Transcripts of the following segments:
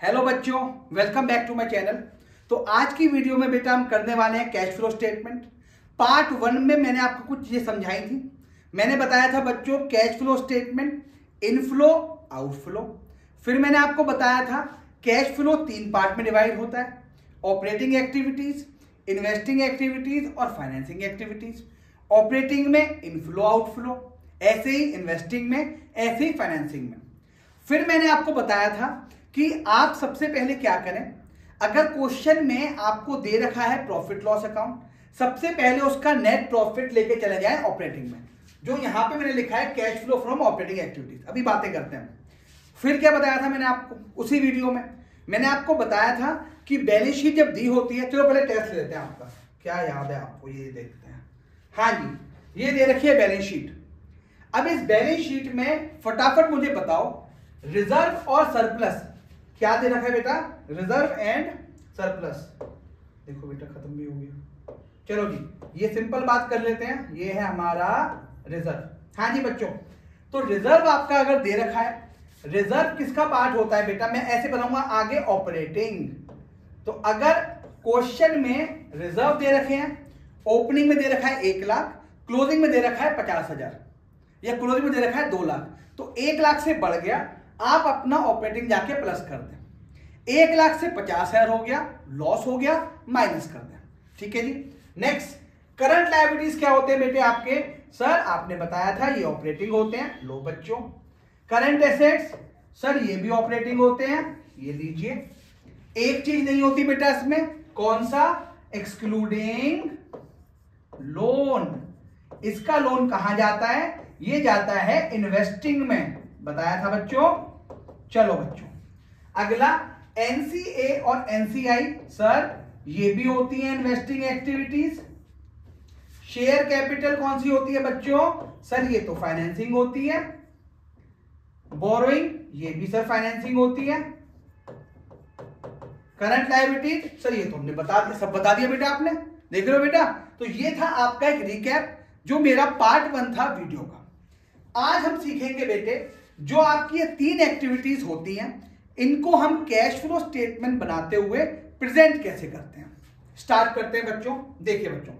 Hello बच्चों welcome back to my channel तो आज की वीडियो में बेटा हम करने वाले हैं cash flow statement part one में मैंने आपको कुछ चीज़ें समझाई थी। मैंने बताया था बच्चों cash flow statement inflow outflow फिर मैंने आपको बताया था कैश फ्लो तीन पार्ट में डिवाइड होता है। ऑपरेटिंग एक्टिविटीज़ इन्वेस्टिंग एक्टिविटीज़ और फाइनेंसिंग एक्टिविटीज़ ऑपरेटिंग में इनफ्लो आउटफ्लो ऐसे ही इन्वेस्टिंग में, ऐसे ही फाइनेंसिंग में। फिर मैंने आपको बताया था कि आप सबसे पहले क्या करें? अगर क्वेश्चन में आपको दे रखा है प्रॉफिट लॉस अकाउंट सबसे पहले उसका नेट प्रॉफिट लेके चले जाएँ ऑपरेटिंग में। जो यहाँ पे मैंने लिखा है cash flow from operating activities अभी बातें करते हैं। फिर क्या बताया था मैंने आपको? उसी वीडियो में। मैंने आपको बताया था कि बैलेंस शीट जब दी होती है, चलो पहले टेस्ट लेते हैं आपका। क्या याद है आपको? ये देखते हैं। हाँ जी, ये दे रखी है बैलेंस शीट अब इस बैलेंस शीट में फटाफट मुझे बताओ रिज़र्व और सरप्लस क्या दे रखा है बेटा? रिज़र्व एंड सरप्लस देखो बेटा, खत्म भी हो गया। चलो जी, ये सिंपल बात कर लेते हैं। ये है हमारा रिज़र्व हाँ जी बच्चों तो रिज़र्व आपका अगर दे रखा है रिज़र्व किसका पार्ट होता है बेटा? मैं ऐसे बनाऊँगा, आगे ऑपरेटिंग तो अगर क्वेश्चन में रिज़र्व दे रखे हैं ओपनिंग में दे रखा है एक लाख क्लोजिंग में दे रखा है पचास हज़ार, या क्लोजिंग में दे रखा है दो लाख तो एक लाख से बढ़ गया, आप अपना ऑपरेटिंग जाके प्लस कर दें। एक लाख से पचास हज़ार हो गया लॉस हो गया माइनस कर दें ठीक है जी? नेक्स्ट करंट लाइबिलिटीज क्या होते हैं बेटे आपके? सर आपने बताया था ये ऑपरेटिंग होते हैं, लो बच्चों। करंट एसेट्स सर ये भी ऑपरेटिंग होते हैं, ये लीजिए। एक चीज़ नहीं होती बेटा इसमें, कौन सा? एक्सक्लूडिंग लोन इसका लोन कहाँ जाता है? ये जाता है इन्वेस्टिंग में। बताया था बच्चों? चलो बच्चों, अगला एनसीए और एनसीआई सर ये भी होती है इन्वेस्टिंग एक्टिविटीज़ शेयर कैपिटल कौन सी होती है बच्चों? सर ये तो फाइनेंसिंग होती है. बोरोइंग ये भी सर फाइनेंसिंग होती है. करंट लाइबिलिटीज सर ये तो हमने बता दिया, सब बता दिया बेटा आपने. देख हो बेटा? तो ये था आपका एक रिकैप जो मेरा पार्ट वन था वीडियो का. आज हम सीखेंगे बेटे, जो आपकी तीन एक्टिविटीज़ होती हैं इनको हम कैश फ्लो स्टेटमेंट बनाते हुए प्रेजेंट कैसे करते हैं? स्टार्ट करते हैं बच्चों, देखिए बच्चों।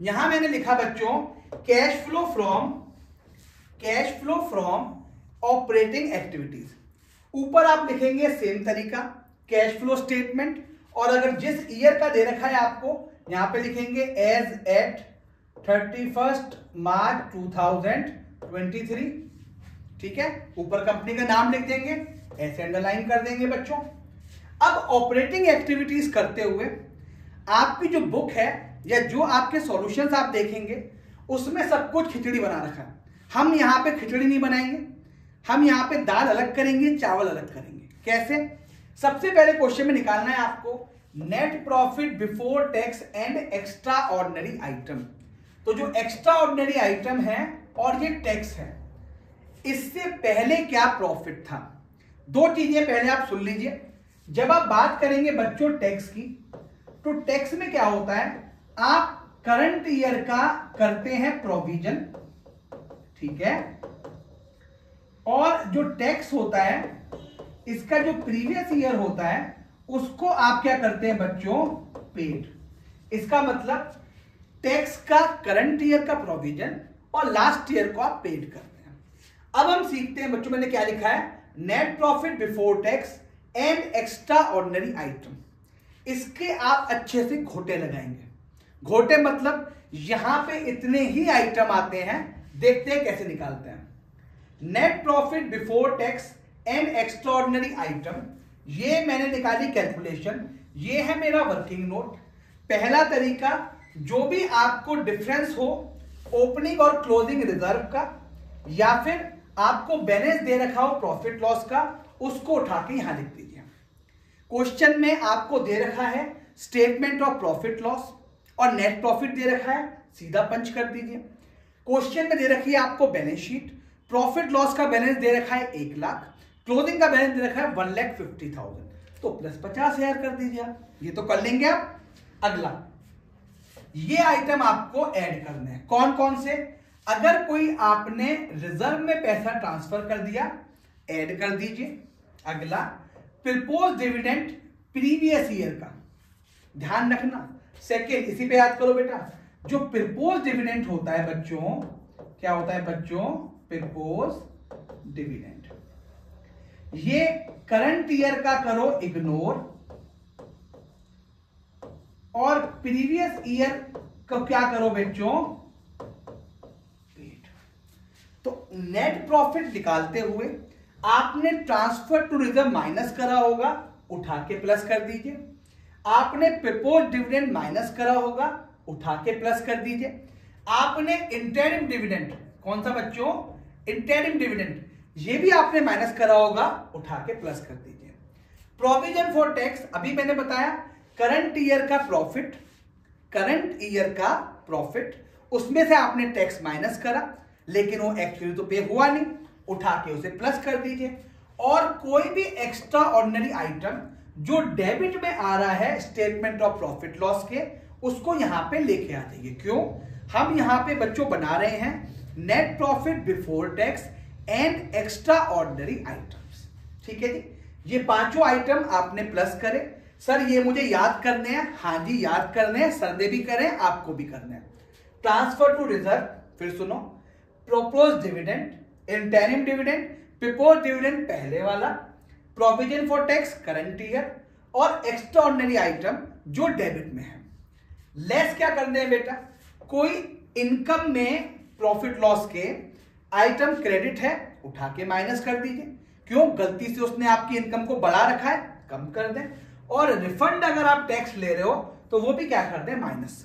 यहाँ मैंने लिखा बच्चों cash flow from cash flow from operating activities ऊपर आप लिखेंगे सेम तरीका कैश फ्लो स्टेटमेंट और अगर जिस ईयर का दे रखा है आपको, यहाँ पे लिखेंगे as at thirty first March two thousand twenty three ठीक है? ऊपर कंपनी का नाम लिख देंगे ऐसे अंडरलाइन कर देंगे बच्चों। अब ऑपरेटिंग एक्टिविटीज़ करते हुए आपकी जो बुक है या जो आपके सॉल्यूशंस आप देखेंगे, उसमें सब कुछ खिचड़ी बना रखा है। हम यहाँ पे खिचड़ी नहीं बनाएँगे, हम यहाँ पे दाल अलग करेंगे, चावल अलग करेंगे। कैसे? सबसे पहले क्वेश्चन में निकालना है आपको net profit before tax and extra ordinary item तो जो एक्स्ट्रा ऑर्डनरी आइटम है और ये टैक्स है, इससे पहले क्या प्रॉफिट था? दो चीज़ें पहले आप सुन लीजिए। जब आप बात करेंगे बच्चों टैक्स की तो टैक्स में क्या होता है? आप करंट ईयर का करते हैं प्रोविज़न, ठीक है? और जो टैक्स होता है, इसका जो प्रीवियस ईयर होता है, उसको आप क्या करते हैं बच्चों? पेड। इसका मतलब टैक्स का करंट ईयर का प्रोविज़न और लास्ट ईयर को आप पेड करते हैं। अब हम सीखते हैं, बच्चों मैंने क्या लिखा है? Net profit before tax and extra ordinary item इसके आप अच्छे से घोटे लगाएँगे। घोटे मतलब यहाँ पे इतने ही आइटम आते हैं, देखते हैं कैसे निकालते हैं। Net profit before tax and extra ordinary item ये मैंने निकाली कैलकुलेशन ये है मेरा वर्किंग नोट पहला तरीका, जो भी आपको डिफरेंस हो ओपनिंग और क्लोजिंग रिज़र्व का, या फिर आपको बैलेंस दे रखा हो प्रॉफिट लॉस का, उसको उठा के यहाँ लिख दीजिए। क्वेश्चन में आपको दे रखा है स्टेटमेंट ऑफ़ प्रॉफिट लॉस और नेट प्रॉफिट दे रखा है, सीधा पंच कर दीजिए। क्वेश्चन में दे रखी है आपको बैलेंस शीट प्रॉफिट लॉस का बैलेंस दे रखा है एक लाख क्लोजिंग का बैलेंस दे रखा है वन लैख फिफ्टी थाउज़ेंड तो प्लस पचास हज़ार कर दीजिए ये तो कर लेंगे आप। अगला, ये आइटम आपको ऐड करने हैं। कौन कौन से? अगर कोई आपने रिज़र्व में पैसा ट्रांसफ़र कर दिया, ऐड कर दीजिए। अगला प्रपोज डिविडेंट प्रीवियस ईयर का। ध्यान रखना। सेकेंड इसी पे याद करो बेटा, जो प्रपोज डिविडेंट होता है बच्चों, क्या होता है बच्चों? प्रपोज डिविडेंट ये करंट ईयर का करो इग्नोर और प्रीवियस ईयर को क्या करो बच्चों? नेट प्रॉफिट निकालते हुए आपने ट्रांसफ़र टू रिज़र्व माइनस करा होगा, उठा के प्लस कर दीजिए। आपने प्रपोज डिविडेंड माइनस करा होगा, उठा के प्लस कर दीजिए। आपने इंटेरिम डिविडेंड कौन सा बच्चों? इंटेरिम डिविडेंड ये भी आपने माइनस करा होगा, उठा के प्लस कर दीजिए। प्रोविज़न फॉर टैक्स अभी मैंने बताया करंट ईयर का प्रॉफिट करंट ईयर का प्रॉफिट उसमें से आपने टैक्स माइनस करा। लेकिन वो एक्चुअली तो पे हुआ नहीं। उठा के उसे प्लस कर दीजिए। और कोई भी एक्स्ट्रा ऑर्डिनरी आइटम जो डेबिट में आ रहा है स्टेटमेंट ऑफ़ प्रॉफिट लॉस के, उसको यहाँ पे लेके आ जाइए। क्यों? हम यहाँ पे बच्चों बना रहे हैं net profit before tax and extra ordinary items ठीक है जी? ये पाँचों आइटम आपने प्लस करे। सर, ये मुझे याद करने हैं। हाँ जी, याद करने हैं। सर ने भी करें, आपको भी करने हैं। ट्रांसफ़र टू रिज़र्व फिर सुनो। Propose dividend interim dividend propose dividend पहले वाला provision for tax current year और एक्स्ट्रा ऑर्डनरी आइटम जो डेबिट में है। लेस क्या करने हैं बेटा? कोई इनकम में प्रॉफिट लॉस के आइटम क्रेडिट है, उठा के माइनस कर दीजिए। क्यों? गलती से उसने आपकी इनकम को बढ़ा रखा है, कम कर दें। और रिफंड अगर आप टैक्स ले रहे हो तो वो भी क्या कर दें? माइनस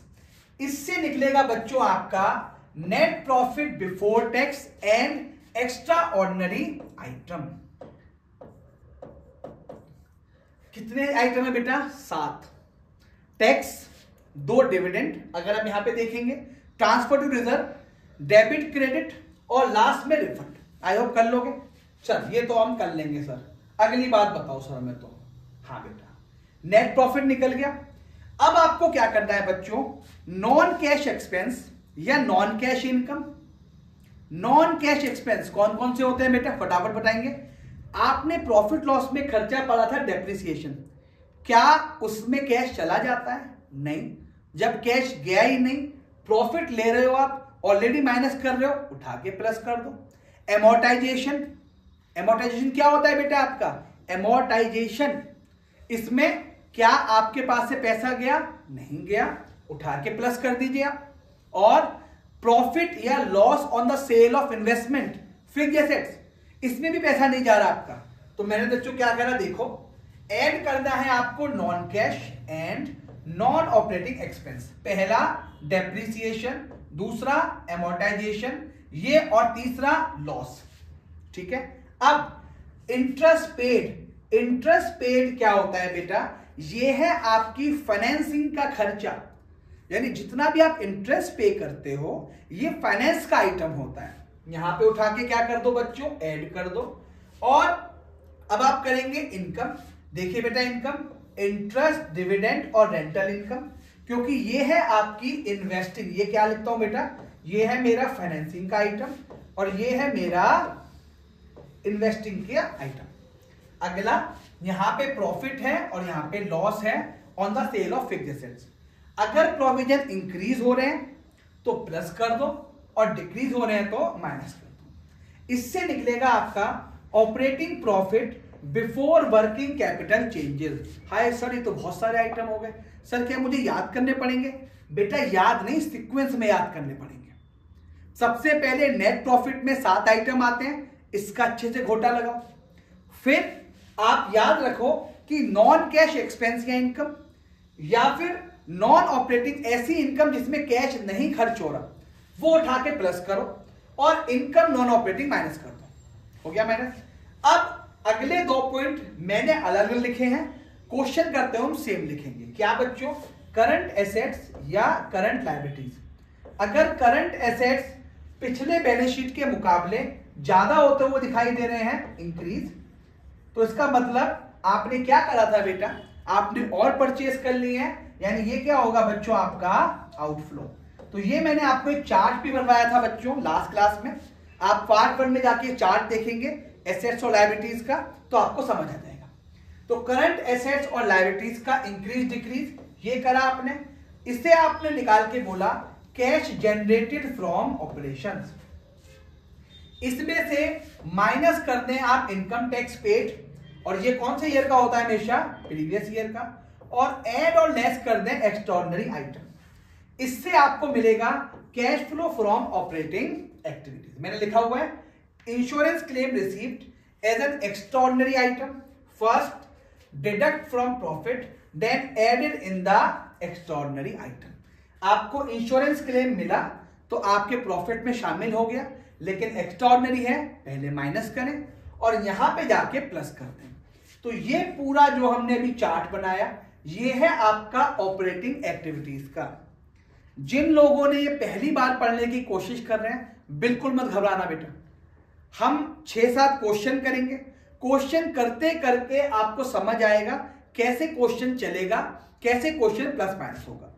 इससे निकलेगा बच्चों आपका net profit before tax and extra ordinary item कितने आइटम है बेटा? सात। टैक्स दो डिविडेंड अगर हम यहाँ पे देखेंगे transfer to reserve debit credit और लास्ट में रिफंड आई होप कर लोगे। चल, ये तो हम कर लेंगे सर अगली बात बताओ सर हमें तो। हाँ बेटा। नेट प्रॉफिट निकल गया। अब आपको क्या करना है बच्चों? नॉन कैश एक्सपेंस या non cash income non cash expense कौन कौन से होते हैं बेटा? फटाफट बताएँगे। आपने प्रॉफिट लॉस में खर्चा पड़ा था डेप्रिसिएशन क्या उसमें कैश चला जाता है? नहीं। जब कैश गया ही नहीं प्रॉफिट ले रहे हो आप ऑलरेडी माइनस कर रहे हो, उठा के प्लस कर दो। एमोटाइजेशन एमोटाइजेशन क्या होता है बेटा आपका? एमोटाइजेशन इसमें क्या आपके पास से पैसा गया? नहीं गया। उठा के प्लस कर दीजिए आप। और प्रॉफिट या loss on the sale of investment fix assets इसमें भी पैसा नहीं जा रहा आपका। तो मैंने बच्चों क्या करा, देखो ऐड करना है आपको non cash and non operating expense पहला डेप्रिसिएशन दूसरा एमोटाइजेशन ये और तीसरा लॉस ठीक है? अब इंटरेस्ट पेड इंटरेस्ट पेड क्या होता है बेटा? ये है आपकी फाइनेंसिंग का खर्चा। यानी जितना भी आप इंटरेस्ट पे करते हो, ये फाइनेंस का आइटम होता है। यहाँ पे उठा के क्या कर दो बच्चों? ऐड कर दो। और अब आप करेंगे इनकम देखिए बेटा इनकम इंटरेस्ट डिविडेंड और रेंटल इनकम क्योंकि ये है आपकी इन्वेस्टिंग ये क्या लिखता हूँ बेटा? ये है मेरा फाइनेंसिंग का आइटम और ये है मेरा इन्वेस्टिंग का आइटम अगला, यहाँ पे प्रॉफिट है और यहाँ पे लॉस है on the sale of fix assets अगर प्रोविज़न इंक्रीज हो रहे हैं तो प्लस कर दो, और डिक्रीज हो रहे हैं तो माइनस कर दो। इससे निकलेगा आपका operating profit before working capital changes hi sir ये तो बहुत सारे आइटम हो गए। सर क्या मुझे याद करने पड़ेंगे? बेटा, याद नहीं सीक्वेंस में याद करने पड़ेंगे। सबसे पहले नेट प्रॉफिट में सात आइटम आते हैं, इसका अच्छे से घोटा लगाओ। फिर आप याद रखो कि नॉन कैश एक्सपेंस या इनकम या फिर नॉन ऑपरेटिंग ऐसी इनकम जिसमें कैश नहीं खर्च हो रहा, वो उठा के प्लस करो और इनकम नॉन ऑपरेटिंग माइनस कर दो। हो गया माइनस अब अगले दो पॉइंट मैंने अलग अलग लिखे हैं क्वेश्चन करते हम सेम लिखेंगे। क्या बच्चों? करंट एसेट्स या करंट लाइबिलिटीज अगर करंट एसेट्स पिछले बैलेंस शीट के मुकाबले ज़्यादा होते हुए दिखाई दे रहे हैं इंक्रीज तो इसका मतलब आपने क्या करा था बेटा? आपने और परचेज कर लिए हैं यानी ये क्या होगा बच्चों आपका आउटफ्लो तो ये मैंने आपको एक चार्ट भी बनवाया था बच्चों लास्ट क्लास में। आप पार्ट वन में जाके चार्ट देखेंगे एसेट्स और लाइबिलिटीज का तो आपको समझ आ जाएगा। तो करंट एसेट्स और लाइबिलिटीज का इंक्रीज डिक्रीज ये करा आपने। इससे आपने निकाल के बोला कैश जनरेटेड फ्रॉम ऑपरेशन इसमें से माइनस कर दें आप इनकम टैक्स पेड और ये कौन से ईयर का होता है हमेशा? प्रीवियस ईयर का। और एड और लेस कर दें एक्स्ट्रॉर्डनरी आइटम इससे आपको मिलेगा cash flow from operating activities मैंने लिखा हुआ है insurance claim received as an extraordinary item first deduct from profit then added in the extraordinary item आपको इंश्योरेंस क्लेम मिला तो आपके प्रॉफिट में शामिल हो गया, लेकिन एक्स्ट्रॉर्डनरी है, पहले माइनस करें और यहाँ पे जाके प्लस कर दें। तो ये पूरा जो हमने अभी चार्ट बनाया ये है आपका ऑपरेटिंग एक्टिविटीज़ का। जिन लोगों ने ये पहली बार पढ़ने की कोशिश कर रहे हैं, बिल्कुल मत घबराना बेटा। हम छह सात क्वेश्चन करेंगे। क्वेश्चन करते करते आपको समझ आएगा कैसे क्वेश्चन चलेगा, कैसे क्वेश्चन प्लस माइनस होगा।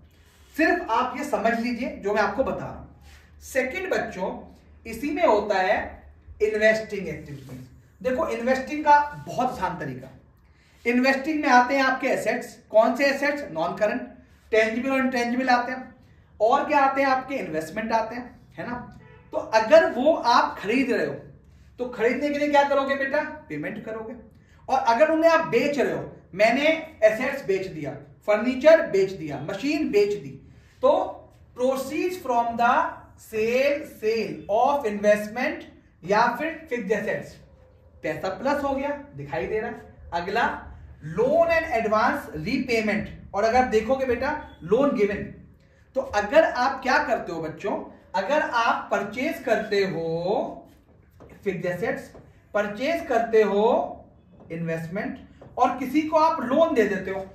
सिर्फ़ आप ये समझ लीजिए जो मैं आपको बता रहा हूँ। सेकेंड बच्चों, इसी में होता है इन्वेस्टिंग एक्टिविटीज़ देखो इन्वेस्टिंग का बहुत आसान तरीका। इन्वेस्टिंग में आते हैं आपके एसेट्स कौन से एसेट्स नॉन करंट टेंजिबल और इंटेंजिबल आते हैं। और क्या आते हैं? आपके इन्वेस्टमेंट आते हैं, है ना? तो अगर वो आप खरीद रहे हो तो खरीदने के लिए क्या करोगे बेटा? पेमेंट करोगे। और अगर उन्हें आप बेच रहे हो, मैंने एसेट्स बेच दिया फर्नीचर बेच दिया मशीन बेच दी तो proceed from the sale sale of investment या फिर फिक्स एसेट्स पैसा प्लस हो गया, दिखाई दे रहा है। अगला लोन एंड एडवांस रीपेमेंट और अगर आप देखोगे बेटा लोन गिवन तो अगर आप क्या करते हो बच्चों? अगर आप परचेज करते हो फिक्स एसेट्स परचेज करते हो इन्वेस्टमेंट और किसी को आप लोन दे देते हो।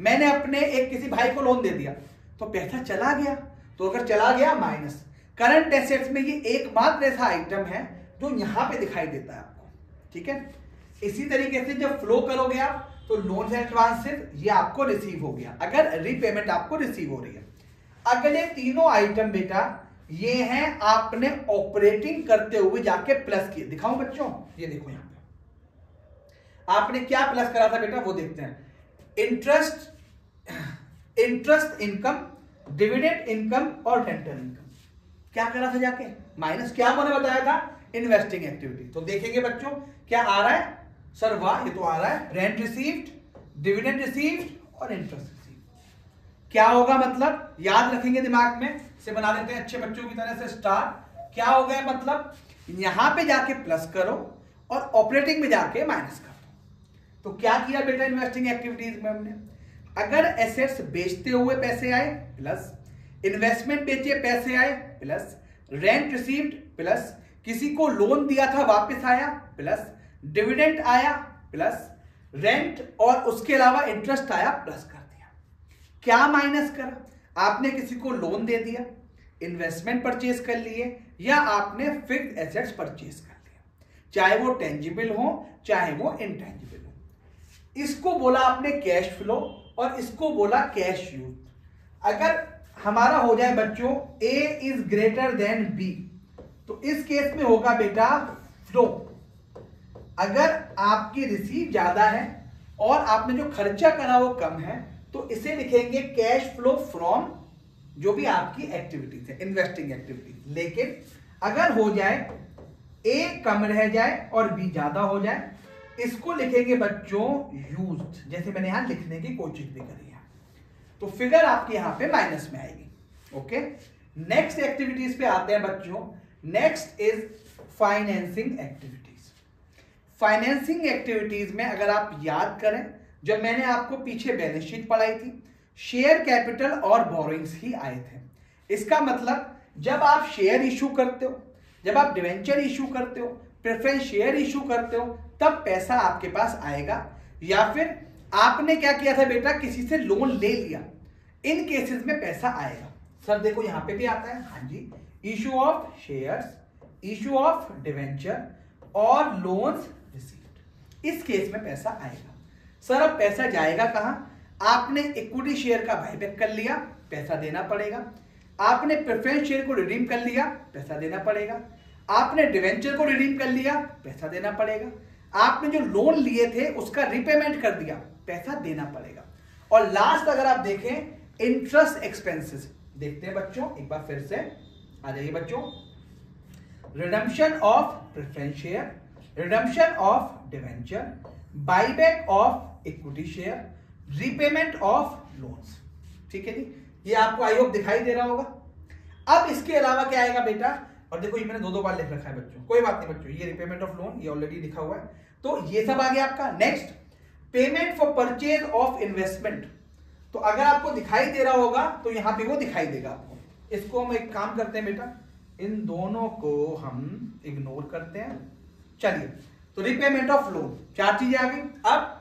मैंने अपने एक किसी भाई को लोन दे दिया तो पैसा चला गया। तो अगर चला गया माइनस करंट एसेट्स में ये एकमात्र ऐसा आइटम है जो यहाँ पे दिखाई देता है आपको। ठीक है? इसी तरीके से जब फ्लो करोगे आप तो लोन एडवांसेस ये आपको रिसीव हो गया। अगर रीपेमेंट आपको रिसीव हो रही है। अगले तीनों आइटम बेटा, ये हैं आपने ऑपरेटिंग करते हुए जाके प्लस किए। दिखाऊँ बच्चों? ये देखो यहाँ पे। आपने क्या प्लस करा था बेटा? वो देखते हैं। Interest interest income dividend income और रेंटल इनकम क्या करा था जाके? माइनस क्या मैंने बताया था? इन्वेस्टिंग एक्टिविटी तो देखेंगे बच्चों, क्या आ रहा है? सर वाह ये तो आ रहा है रेंट रिसीव्ड डिविडेंड रिसीव्ड और इंटरेस्ट रिसीव्ड क्या होगा मतलब? याद रखेंगे दिमाग में से बना देते हैं अच्छे बच्चों की तरह से स्टार क्या हो गया मतलब? यहाँ पे जाके प्लस करो और ऑपरेटिंग में जाके माइनस कर तो क्या किया बेटा इन्वेस्टिंग एक्टिविटीज़ में हमने? अगर एसेट्स बेचते हुए पैसे आए प्लस इन्वेस्टमेंट बेचे, पैसे आए प्लस रेंट रिसीव्ड प्लस किसी को लोन दिया था, वापस आया प्लस डिविडेंड आया प्लस रेंट और उसके अलावा इंटरेस्ट आया प्लस कर दिया। क्या माइनस करा? आपने किसी को लोन दे दिया, इन्वेस्टमेंट परचेज कर लिए या आपने फिक्स एसेट्स परचेज कर लिया चाहे वो टेंजिबल हो, चाहे वो इनटेंजिबल हो। इसको बोला आपने कैश फ्लो और इसको बोला कैश यूज़ अगर हमारा हो जाए बच्चों A is greater than B तो इस केस में होगा बेटा फ्लो अगर आपकी रिसीव ज़्यादा है और आपने जो खर्चा करा वो कम है तो इसे लिखेंगे कैश फ्लो फ्रॉम जो भी आपकी एक्टिविटीज़ है इन्वेस्टिंग एक्टिविटीज़ लेकिन अगर हो जाए ए कम रह जाए और बी ज़्यादा हो जाए, इसको लिखेंगे बच्चों यूज्ड जैसे मैंने यहाँ लिखने की कोशिश भी करी है। तो फिगर आपके यहाँ पे माइनस में आएगी। ओके नेक्स्ट एक्टिविटीज़ पे आते हैं बच्चों। Next is financing activities financing activities में अगर आप याद करें जब मैंने आपको पीछे बैलेंस शीट पढ़ाई थी शेयर कैपिटल और बोरोइंग्स ही आए थे। इसका मतलब जब आप शेयर इशू करते हो, जब आप डिवेंचर इशू करते हो प्रेफरेंस शेयर इशू करते हो, तब पैसा आपके पास आएगा। या फिर, आपने क्या किया था बेटा, किसी से लोन ले लिया। इन केसेस में पैसा आएगा। सर देखो यहाँ पे भी आता है। हाँ जी। Issue of shares issue of debenture और लोन्स इस केस में पैसा आएगा। सर, अब पैसा जाएगा कहाँ? आपने इक्विटी शेयर का बायबैक कर लिया, पैसा देना पड़ेगा। आपने प्रेफरेंस शेयर को रिडीम कर लिया, पैसा देना पड़ेगा। आपने डिवेंचर को रिडीम कर लिया, पैसा देना पड़ेगा। आपने जो लोन लिए थे, उसका रिपेमेंट कर दिया, पैसा देना पड़ेगा। और लास्ट अगर आप देखें इंटरेस्ट एक्सपेंसेस देखते हैं बच्चों, एक बार फिर से आ जाइए बच्चों। Redemption of preference share redemption of debenture buyback of equity share repayment of loans ठीक है जी? ये आपको आई होप दिखाई दे रहा होगा। अब इसके अलावा क्या आएगा बेटा? और देखो, ये मैंने दो दो बार लिख रखा है बच्चों। कोई बात नहीं बच्चों, ये रिपेमेंट ऑफ़ लोन ये ऑलरेडी लिखा हुआ है। तो ये सब आ गया आपका। Next payment for purchase of investment तो अगर आपको दिखाई दे रहा होगा तो यहाँ पे वो दिखाई देगा आपको। इसको हम एक काम करते हैं बेटा। इन दोनों को हम इग्नोर करते हैं। चलिए तो रिपेमेंट ऑफ़ लोन चार चीज़ें आ गई अब,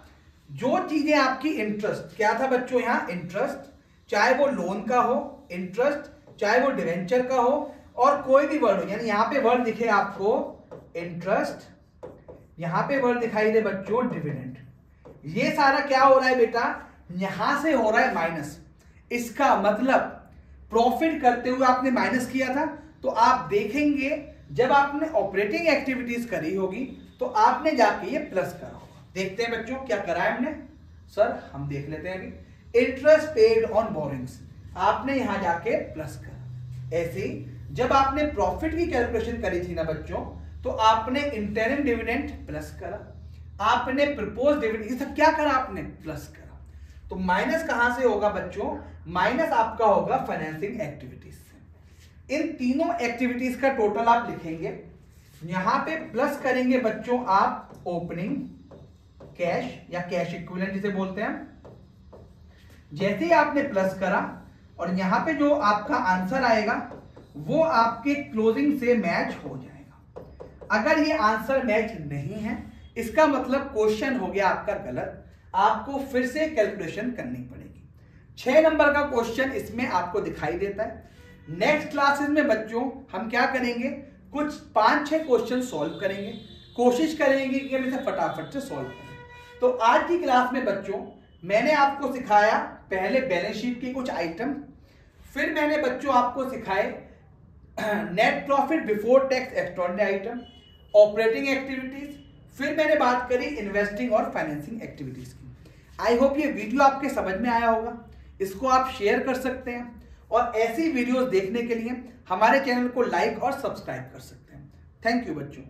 जो चीज़ें आपकी इंटरेस्ट क्या था बच्चों यहाँ? इंटरेस्ट चाहे वो लोन का हो इंटरेस्ट चाहे वो डिवेंचर का हो, और कोई भी वर्ड हो, यानी यहाँ पे वर्ड दिखे आपको इंटरेस्ट यहाँ पे वर्ड दिखाई दे बच्चों डिविडेंड ये सारा क्या हो रहा है बेटा? यहाँ से हो रहा है माइनस इसका मतलब प्रॉफिट करते हुए आपने माइनस किया था तो आप देखेंगे जब आपने ऑपरेटिंग एक्टिविटीज़ करी होगी तो आपने जाके ये प्लस करा होगा। देखते हैं बच्चों, क्या करा है हमने? सर हम देख लेते हैं अभी। इंटरेस्ट पेड ऑन बोरिंग्स आपने यहाँ जाके प्लस करा। ऐसे जब आपने प्रॉफिट की कैलकुलेशन करी थी ना बच्चों तो आपने इंटरम डिविडेंड प्लस करा। आपने प्रपोज डिविडेंड ये सब क्या करा आपने? प्लस करा। तो माइनस कहाँ से होगा बच्चों? माइनस आपका होगा फाइनेंसिंग एक्टिविटीज़ से। इन तीनों एक्टिविटीज़ का टोटल आप लिखेंगे। यहाँ पे प्लस करेंगे बच्चों आप ओपनिंग कैश या कैश इक्विवेलेंट जिसे बोलते हैं। जैसे ही आपने प्लस करा और यहाँ पे जो आपका आंसर आएगा, वो आपके क्लोजिंग से मैच हो जाएगा। अगर ये आंसर मैच नहीं है, इसका मतलब क्वेश्चन हो गया आपका गलत। आपको फिर से कैलकुलेशन करनी पड़ेगी। छह नंबर का क्वेश्चन इसमें आपको दिखाई देता है। नेक्स्ट क्लासेस में बच्चों, हम क्या करेंगे? कुछ पाँच छह क्वेश्चन सॉल्व करेंगे। कोशिश करेंगे कि हम इसे फटाफट से सॉल्व करें। तो आज की क्लास में बच्चों, मैंने आपको सिखाया पहले बैलेंस शीट के कुछ आइटम फिर मैंने बच्चों आपको सिखाए net profit before tax extraordinary item operating activities फिर मैंने बात करी इन्वेस्टिंग और फाइनेंसिंग एक्टिविटीज़ की। आई होप ये वीडियो आपके समझ में आया होगा। इसको आप शेयर कर सकते हैं। और ऐसी वीडियोस देखने के लिए हमारे चैनल को लाइक और सब्सक्राइब कर सकते हैं। थैंक यू बच्चों।